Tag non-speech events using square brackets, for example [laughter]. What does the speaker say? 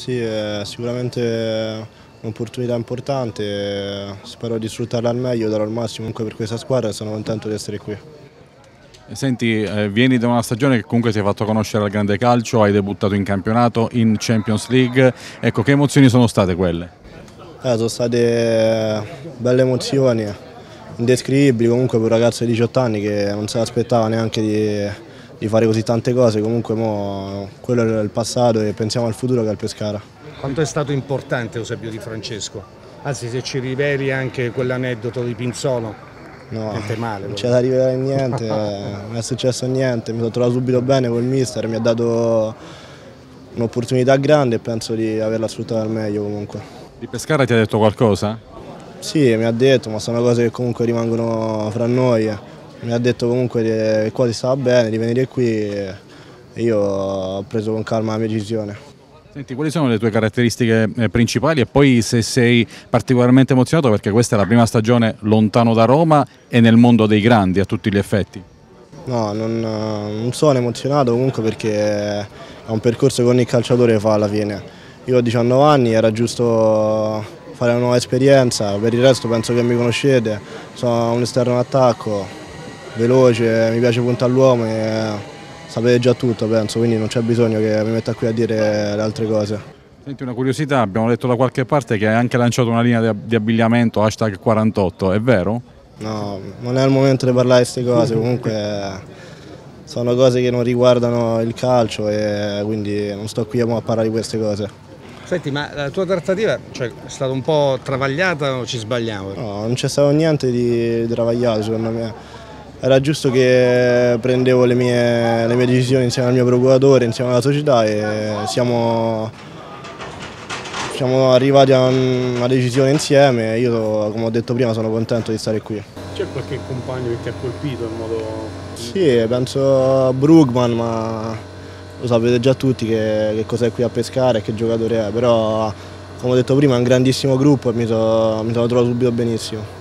Sì, è sicuramente un'opportunità importante, spero di sfruttarla al meglio, darò il massimo comunque per questa squadra e sono contento di essere qui. Senti, eh, vieni da una stagione che comunque ti ha fatto conoscere al grande calcio, hai debuttato in campionato, in Champions League, ecco che emozioni sono state quelle? Eh, sono state belle emozioni, indescrivibili comunque per un ragazzo di 18 anni che non se l'aspettava neanche di, di, fare così tante cose, comunque mo, quello è il passato e pensiamo al futuro che è il Pescara. Quanto è stato importante Eusebio Di Francesco? Anzi se ci riveli anche quell'aneddoto di Pinzolo, No, male, non c'è da rivelare niente, [laughs] non è successo niente, mi sono trovato subito bene col mister, mi ha dato un'opportunità grande e penso di averla sfruttata al meglio comunque. Di Pescara ti ha detto qualcosa? Sì, mi ha detto, ma sono cose che comunque rimangono fra noi. Mi ha detto comunque che qua si stava bene, di venire qui e io ho preso con calma la mia decisione. Senti, quali sono le tue caratteristiche eh, principali e poi se sei particolarmente emozionato perché questa è la prima stagione lontano da Roma e nel mondo dei grandi a tutti gli effetti? No, non, non sono emozionato comunque perché è un percorso che ogni calciatore fa alla fine. Io ho 19 anni, era giusto fare una nuova esperienza, per il resto penso che mi conoscete, sono un esterno attacco, veloce, mi piace puntare all'uomo e sapete già tutto penso, quindi non c'è bisogno che mi metta qui a dire le altre cose. Senti una curiosità, abbiamo letto da qualche parte che hai anche lanciato una linea di abbigliamento hashtag 48, è vero? No, non è il momento di parlare di queste cose, [laughs] comunque sono cose che non riguardano il calcio e quindi non sto qui a parlare di queste cose. Senti, ma la tua trattativa cioè, è stata un po' travagliata o ci sbagliamo? No, non c'è stato niente di travagliato secondo me era giusto che prendevo le mie, le mie, decisioni insieme al mio procuratore, insieme alla società e siamo, siamo arrivati a una decisione insieme e io come ho detto prima sono contento di stare qui. C'è qualche compagno che ti ha colpito in modo... Sì, penso a Brugman ma lo sapete già tutti che, che cos'è qui a pescare e che giocatore è, però come ho detto prima è un grandissimo gruppo e mi sono, mi sono trovato subito benissimo.